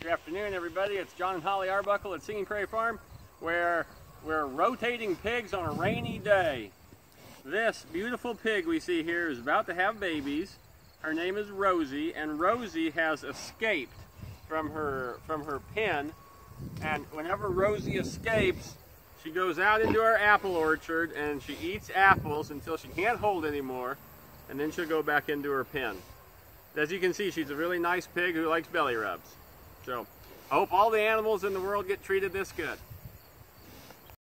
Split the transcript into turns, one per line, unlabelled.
Good afternoon, everybody. It's John and Holly Arbuckle at Singing Prairie Farm, where we're rotating pigs on a rainy day. This beautiful pig we see here is about to have babies. Her name is Rosie, and Rosie has escaped from her from her pen. And whenever Rosie escapes, she goes out into our apple orchard and she eats apples until she can't hold anymore, and then she'll go back into her pen. As you can see, she's a really nice pig who likes belly rubs. So I hope all the animals in the world get treated this good.